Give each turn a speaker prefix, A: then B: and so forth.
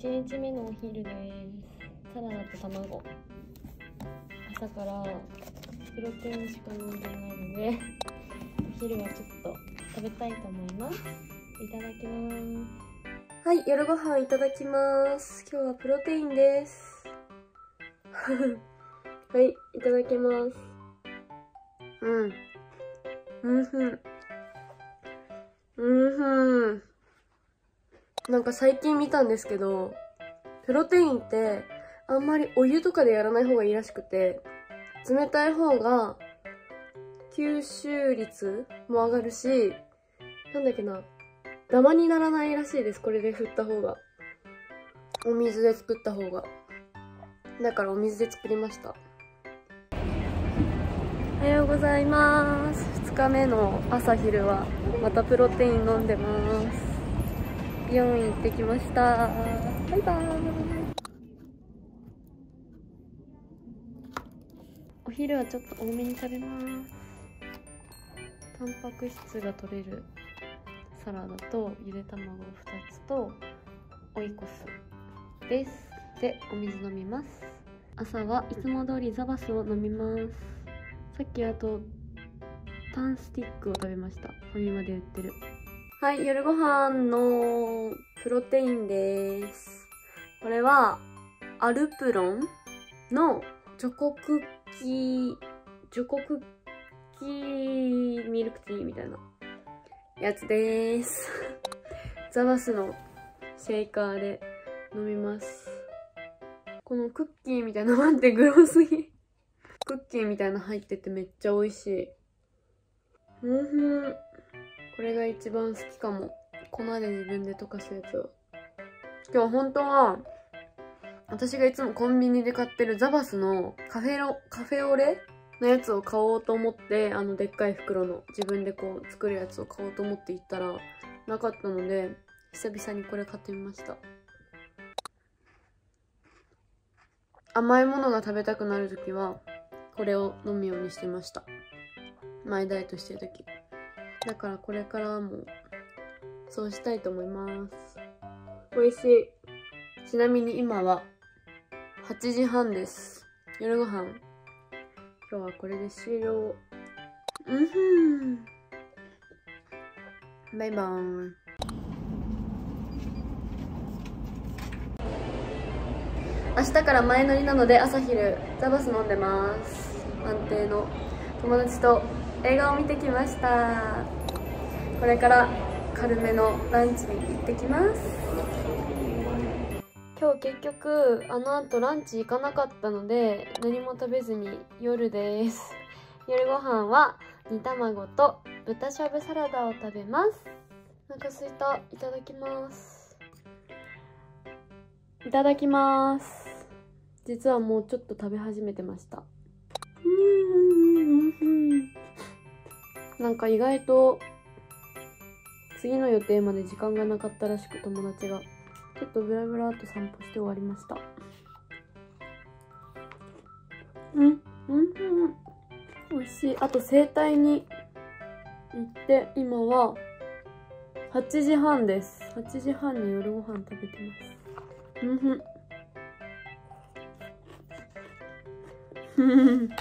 A: 1日目のお昼です。サラダと卵。朝からプロテインしか飲んでないのでお昼はちょっと食べたいと思います。いただきます。はい夜ご飯いただきます。今日はプロテインです。はいいただきます。うん。うんふん。うんふん。なんか最近見たんですけど、プロテインってあんまりお湯とかでやらない方がいいらしくて、冷たい方が吸収率も上がるし、なんだっけな、ダマにならないらしいです、これで振った方が。お水で作った方が。だからお水で作りました。おはようございます。2日目の朝昼はまたプロテイン飲んでます。美容院行ってきました。バイバーイ。お昼はちょっと多めに食べます。タンパク質が取れるサラダとゆで卵2つとオイコスですでお水飲みます。朝はいつも通りザバスを飲みます。さっきあとタンスティックを食べました。ファミマで売ってる。はい、夜ご飯のプロテインです。これは、アルプロンのチョコクッキー、チョコクッキーミルクティーみたいなやつです。ザバスのシェイカーで飲みます。このクッキーみたいな、待って、グロすぎ。クッキーみたいな入っててめっちゃ美味しい。うんふん。これが一番好きかも。粉で自分で溶かすやつを。今日本当は、私がいつもコンビニで買ってるザバスのカフェロ、カフェオレのやつを買おうと思って、あのでっかい袋の自分でこう作るやつを買おうと思って行ったら、なかったので、久々にこれ買ってみました。甘いものが食べたくなるときは、これを飲むようにしてました。前ダイエットしてるとき。だからこれからもそうしたいと思います。美味しい。ちなみに今は8時半です。夜ご飯。今日はこれで終了。うんふん。バイバーイ。明日から前乗りなので朝昼ザバス飲んでます。安定の友達と映画を見てきました。これから軽めのランチに行ってきます。今日結局あの後ランチ行かなかったので何も食べずに夜です。夜ご飯は煮卵と豚しゃぶサラダを食べます。お腹すいた。いただきます。いただきます。実はもうちょっと食べ始めてましたなんか意外と次の予定まで時間がなかったらしく友達が。ちょっとブラブラっと散歩して終わりました。うん？うんうん美味しい。あと整体に行って今は8時半です。8時半に夜ご飯食べてます。うんふんふん